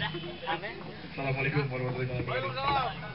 Amén. Amén.